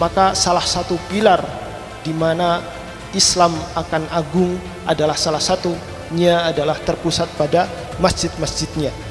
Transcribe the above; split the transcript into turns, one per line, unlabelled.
maka salah satu pilar di mana Islam akan agung adalah salah satunya adalah terpusat pada masjid-masjidnya.